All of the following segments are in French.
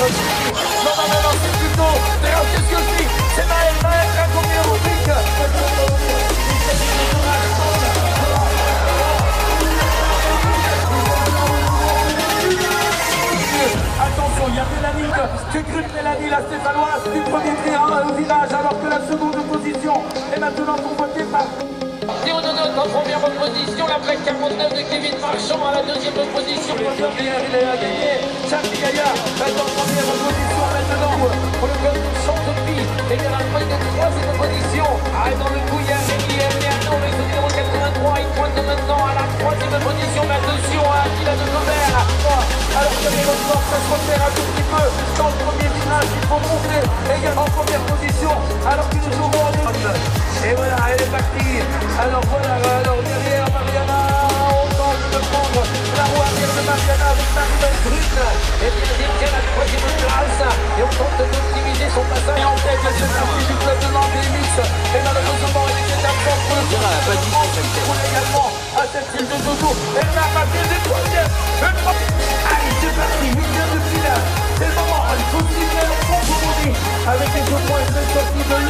Non, non, non, non, c'est plutôt. D'ailleurs, qu'est-ce que je dis C'est Maël, Maël, à combien rubrique Attention, il y a Mélanie, j'ai cru Mélanie, la Stéphanoise, du premier prix au village, alors que la seconde position est maintenant convoquée par... Théodonote en première position, la plaque 49 de Kevin Marchand à la deuxième position. il a gagné. Gaillard est en première position maintenant pour le club de Chantepie. Et la pointe de troisième position. Ah, dans le coup, il y a Rémi Hermiano avec le numéro 83. Il pointe maintenant à la troisième position. Mais attention à Attila de Gobert. Alors que les autres forces se repèrent un tout virage, il faut monter également en première position alors que nous jouons en Et voilà, elle est partie. Alors voilà, alors derrière Mariana, on tente de prendre la roue arrière de Mariana avec Maribel Brut. Et bien, il tient la troisième place. Et on tente d'optimiser son passage. Et en tête, c'est parti du club de Nantes Mix. Et malheureusement, elle était absente pour le coup. Elle a dit également à cette île de Dodo. Elle n'a pas fait des troisièmes. Les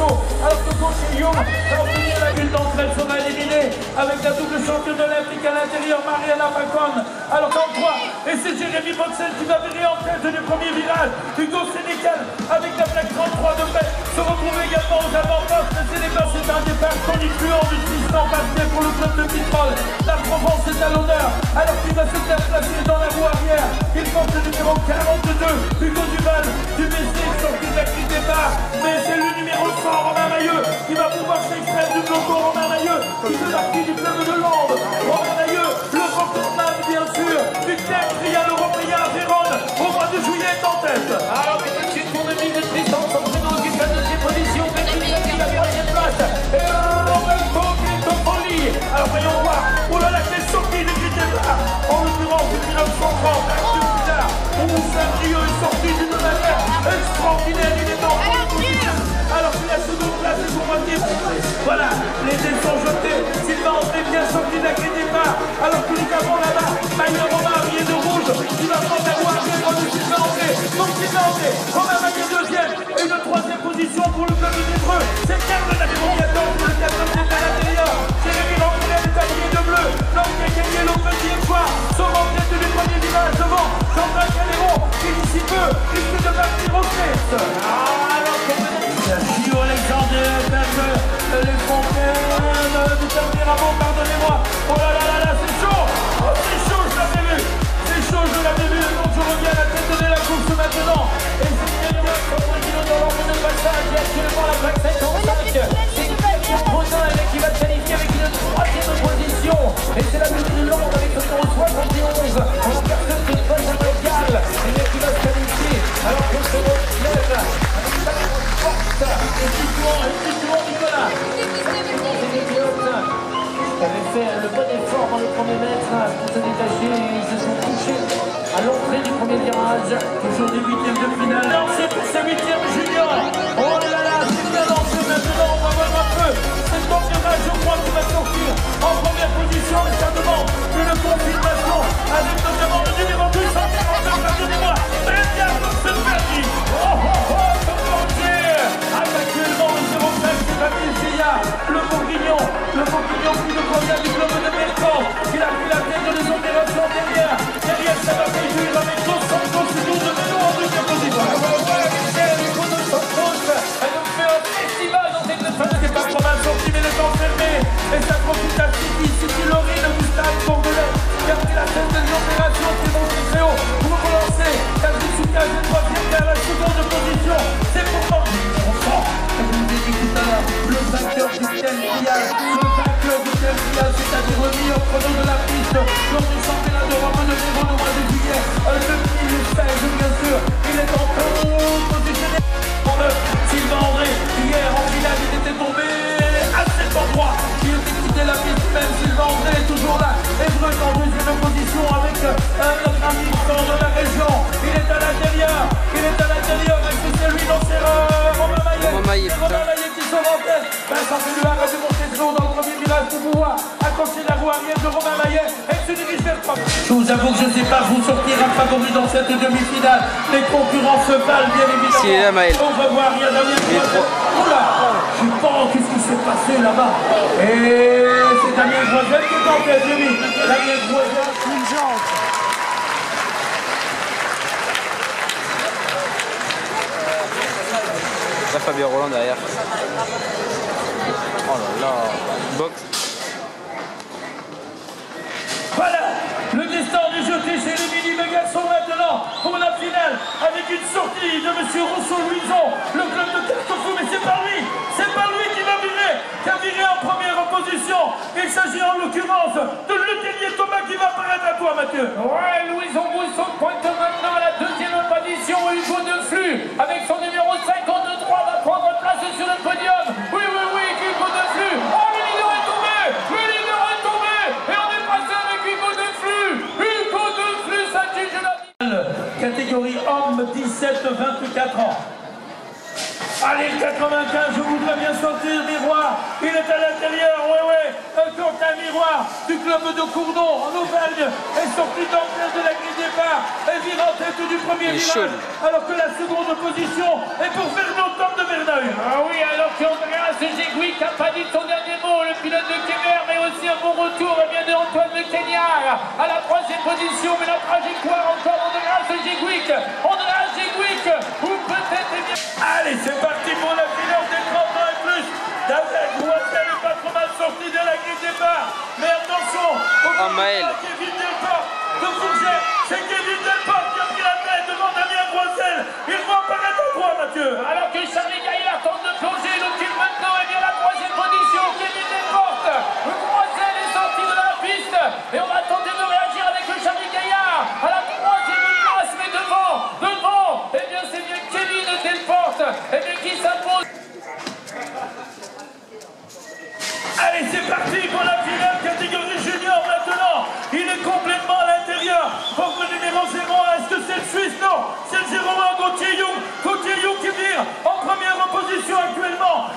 Alors que Coach Young va obtenir la ville d'entre elles sera éliminée avec la double championne olympique à l'intérieur, Mariana Pacon. Alors en 3, et c'est Jérémy Boxel qui va virer en tête du premier virage. Hugo Sénécal avec la plaque 33 de mai se retrouve également aux avant-postes. Le Sénégal, c'est un départ tonitruant du 6 ans passé le club de Pitbull. La Provence est à l'honneur alors qu'il va se faire placer dans la roue arrière. Il porte le numéro 42, Hugo Duval du BC sorti de la crise départ. Mais c'est le numéro 100, Romain Mailleux, qui va pouvoir s'extraire du bloco Romain Mailleux, qui fait partie du club de Londres. Romain Mailleux, le Rockman bien sûr, du thème trial européen Vérone au mois de juillet en tête. 1930. Depuis tard, Moussa est sorti d'une manière extraordinaire. Il est en alors la seconde place pour moitié. Voilà, les dés sont jetés. Sylvain André bien sorti de la pas. Alors que nous avons là-bas, Manuel Romain habillé de rouge, qui va prendre la voie à de Sylvain André. Donc Sylvain André, Romain Manuel deuxième. Et une troisième position pour le club de C'est Carl risque de Berge, les avant, pardonnez-moi. Oh là là se détacher. Ils se sont touchés à l'entrée du premier virage. Toujours du huitième de finale. Lancé pour ce huitième junior. Oh là là, c'est bien lancé maintenant. On va voir un peu. C'est le virage, je crois, qui va sortir en première position. Mais ça demande une confirmation avec notamment le numéro 249. Pardonnez-moi. C'est perdu. Oh oh oh, danger. Actuellement, le 05, c'est Camille Zia, le Bourguignon. Le Bourguignon qui nous provient du club de le vainqueur du trial, le vainqueur du trial, c'est-à-dire remis au chrono de la piste lors du championnat d'Europe de Véron au mois de juillet euh, 2016, bien sûr. Il est en positionné pour le Sylvain André. Hier, en finale, il était tombé à cet endroit. Il était quitté la piste, même Sylvain André est toujours là. Et Brut en deuxième position avec euh, notre ami de la région. Il est à l'intérieur, il est à l'intérieur, et c'est lui, non, c'est Romain Maillet. Romain Maillet, Romain qui sort devant Vincent Pelluard a démonté dans le premier virage pour pouvoir accrocher la roue arrière de Romain Maillet et se dirige vers Je vous avoue que je ne sais pas vous sortir un favori dans cette demi-finale. Les concurrents se valent bien évidemment. Si, là, Maël. On va voir, il y a Damien Croisel. Oula, je pense qu'est-ce qui s'est passé là-bas. Et c'est Damien Croisel qui est en tête, j'ai vu. Damien Croisel. Une jambe. Là, Fabien Roland derrière. Oh là là. Box. Voilà, le destin du jeté chez les mini sont maintenant pour la finale avec une sortie de Monsieur Rousseau-Louison, le club de Cartefou, mais c'est pas lui, c'est pas lui qui va virer, qui a viré en première position. Il s'agit en l'occurrence de Letellier Thomas qui va apparaître à toi, Mathieu. Ouais, Louison Rousseau pointe maintenant à la deuxième position, Hugo de Flux, avec 17, 24 ans. Allez, 95, je voudrais bien sortir miroir. Il est à l'intérieur, ouais, ouais. Un Quentin Miroir du club de Courdon en Auvergne est sorti d'entrée de la grille départ et vire en tête du premier virage. Alors que la seconde position est pour Fernand Tom de Verneuil. Ah oui, alors qu'Andreas Gégoui qui n'a pas dit son dernier mot, le pilote de Kémer, mais aussi un bon retour vient de Antoine de Kenya à la troisième position, mais la trajectoire encore Andreas Gégoui. Andreas Gégoui, Allez, c'est parti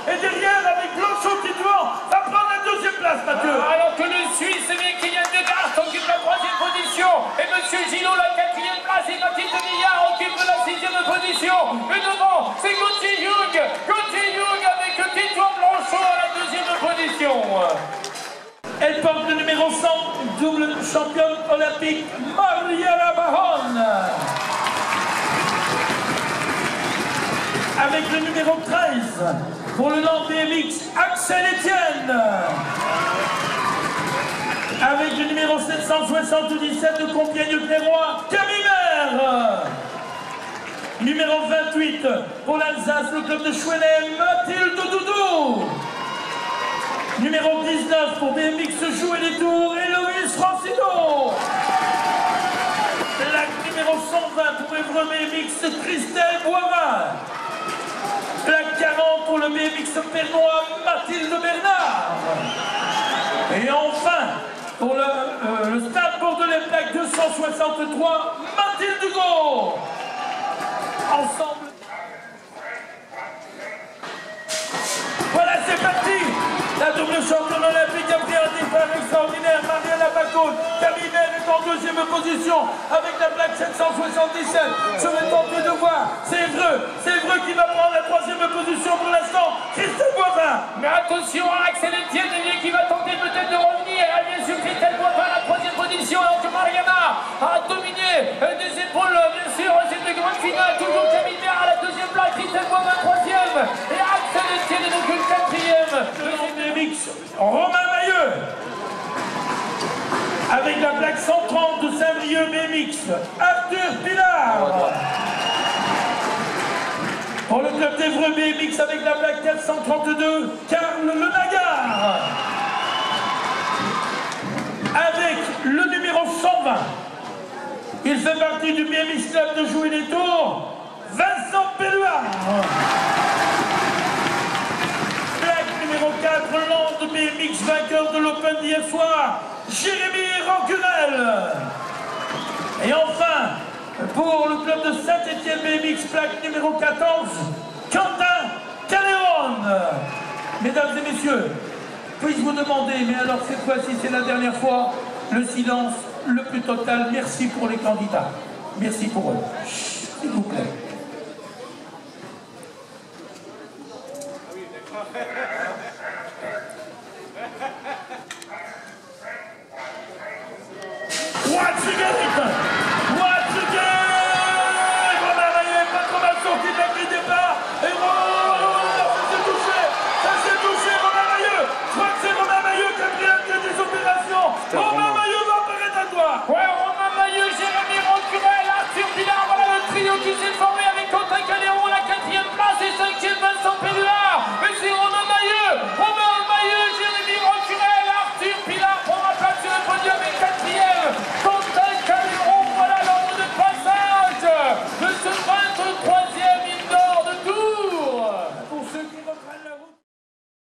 Et derrière, avec Blanchot qui devant, va prendre la deuxième place, Mathieu. Alors que le Suisse, bien Kylian Degart occupe la troisième position. Et Monsieur Gillot, la quatrième place. Et Mathilde Millard occupe la sixième position. Et devant, c'est Gauthier Young. Gauthier Young avec Tito Blanchot à la deuxième position. Elle porte le numéro 100, double championne olympique, Mariana Baron. Avec le numéro 13, pour le nom BMX, Axel Etienne. Avec le numéro 777 de Compiègne-Cléroy, Camille Numéro 28, pour l'Alsace, le club de Chouenet, Mathilde Doudou. Numéro 19 pour BMX Jouer les Tours, Héloïse Francino. Numéro 120 pour Évreux BMX, Christelle Boivin. Plaque 40 pour le BMX Pernois, Mathilde Bernard. Et enfin, pour le, euh, le stade bordelais plaque 263, Mathilde Hugo. Ensemble. Position avec la plaque 777. Je vais tenter de voir. C'est Evreux. C'est Evreux qui va prendre la troisième position pour l'instant. Christelle Boivin. Mais attention à Axel Etienne qui va tenter peut-être de revenir. Bien sûr, Christelle Boivin à la troisième position. Alors que Mariana a dominé des épaules, bien sûr. C'est une grande finale. Toujours Camille à la deuxième place. Christelle Boivin troisième. Et Axel Etienne est donc le quatrième. BMX, Romain Mailleux. Avec la plaque 130 de BMX, Arthur Pilar. Pour le club d'Evreux BMX avec la plaque 432, Karl Lenagar. Avec le numéro 120, il fait partie du BMX Club de Jouer les Tours, Vincent Pelluard. Plaque numéro 4, Lande BMX vainqueur de l'Open d'hier soir, Jérémy Rancurel. Et enfin, pour le club de Saint-Étienne BMX, plaque numéro 14, Quentin Caléon. Mesdames et messieurs, puis-je vous demander, mais alors cette fois-ci c'est la dernière fois, le silence le plus total. Merci pour les candidats. Merci pour eux. S'il vous plaît.